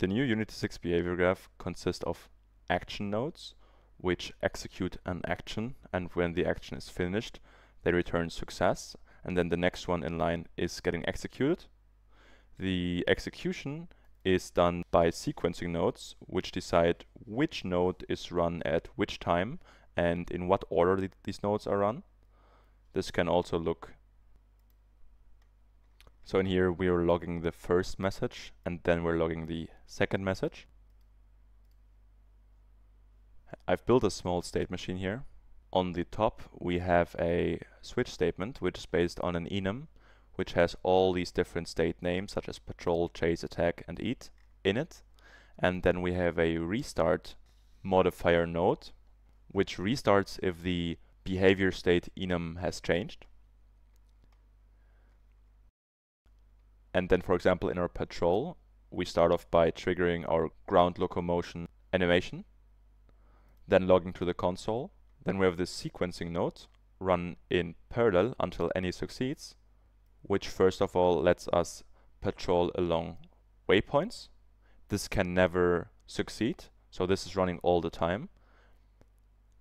The new Unity 6 behavior graph consists of action nodes, which execute an action, and when the action is finished, they return success, and then the next one in line is getting executed. The execution is done by sequencing nodes, which decide which node is run at which time and in what order th these nodes are run. This can also look so in here we are logging the first message and then we're logging the second message. I've built a small state machine here. On the top we have a switch statement which is based on an enum which has all these different state names such as patrol, chase, attack and eat in it. And then we have a restart modifier node which restarts if the behavior state enum has changed. And then, for example, in our patrol, we start off by triggering our ground locomotion animation, then logging to the console. Then we have this sequencing node run in parallel until any succeeds, which first of all lets us patrol along waypoints. This can never succeed, so this is running all the time.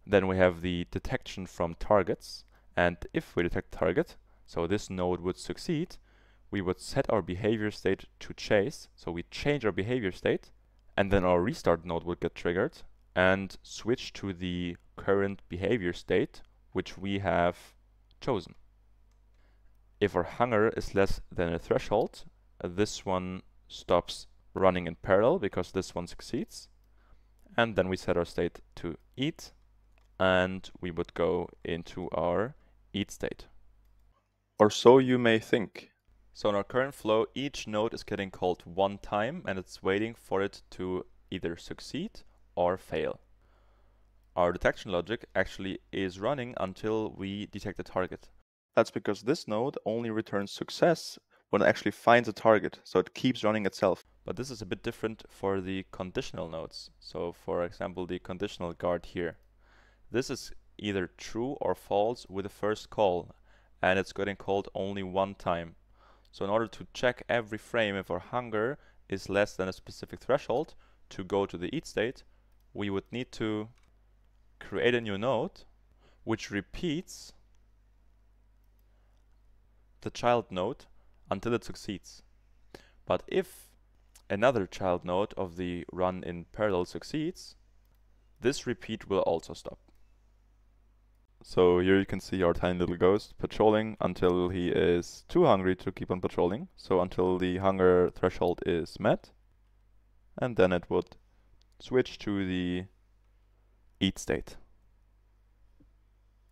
Then we have the detection from targets, and if we detect target, so this node would succeed, we would set our behavior state to chase. So we change our behavior state and then our restart node would get triggered and switch to the current behavior state which we have chosen. If our hunger is less than a threshold, this one stops running in parallel because this one succeeds. And then we set our state to eat and we would go into our eat state. Or so you may think. So in our current flow, each node is getting called one time and it's waiting for it to either succeed or fail. Our detection logic actually is running until we detect a target. That's because this node only returns success when it actually finds a target, so it keeps running itself. But this is a bit different for the conditional nodes. So for example, the conditional guard here. This is either true or false with the first call, and it's getting called only one time. So in order to check every frame if our hunger is less than a specific threshold to go to the eat state, we would need to create a new node which repeats the child node until it succeeds. But if another child node of the run in parallel succeeds, this repeat will also stop. So here you can see our tiny little ghost patrolling until he is too hungry to keep on patrolling. So until the hunger threshold is met. And then it would switch to the eat state.